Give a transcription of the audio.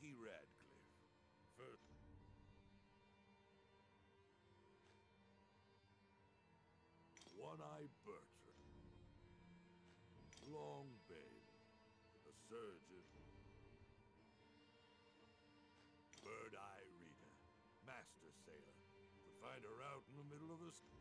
Radcliffe. First... One-Eye Bertram. Long Bane. A surgeon. Bird Eye Rita. Master sailor. To find her out in the middle of the...